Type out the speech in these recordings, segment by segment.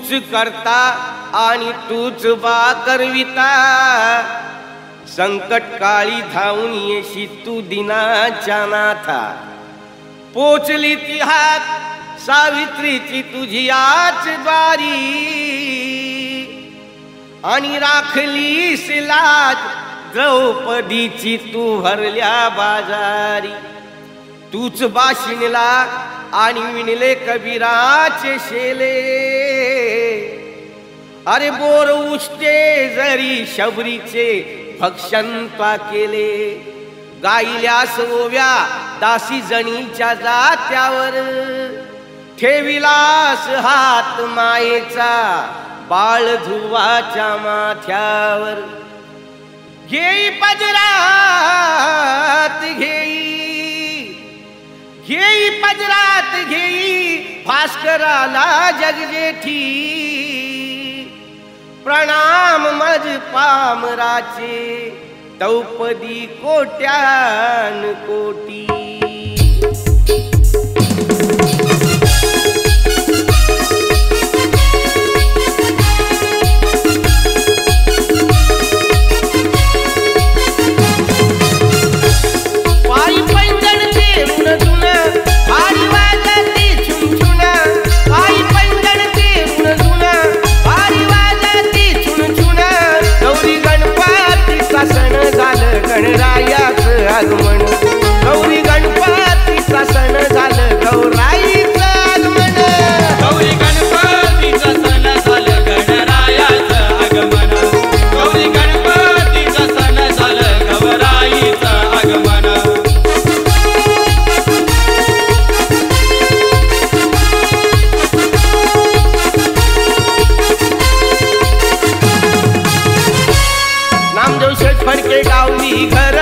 तूच करता आणि तूच बा करविता. संकट काळी धावून येशी तू दिनाच्या नाथा. पोचली ती हात सावित्रीची तुझी आच द्वारी आणि राखली लाज द्रौपदीची तू भरल्या बाजारी. तूच बाशिनला आणि विणले कबीराचे शेले. अरे बोर उष्टे जरी शबरीचे भक्षण पा केले? गाईल्यास ओव्या दासी जणीच्या जात्यावर ठेविलास हात मायेचा बाळ धुवाच्या माथ्यावर. घेई पजरात घेई घेई पजरात घेई भास्कराला जगजेठी. आज पामराचे द्रौपदी कोट्यान कोटी. के डाउनी घर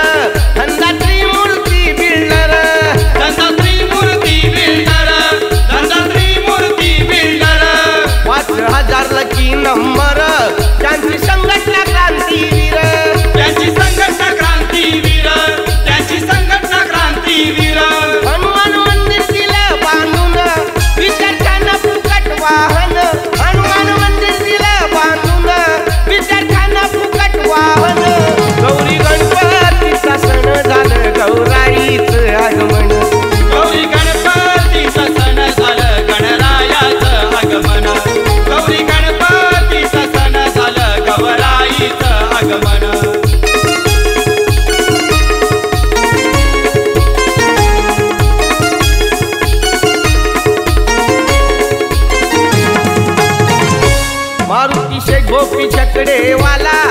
गोपी चकडे वाला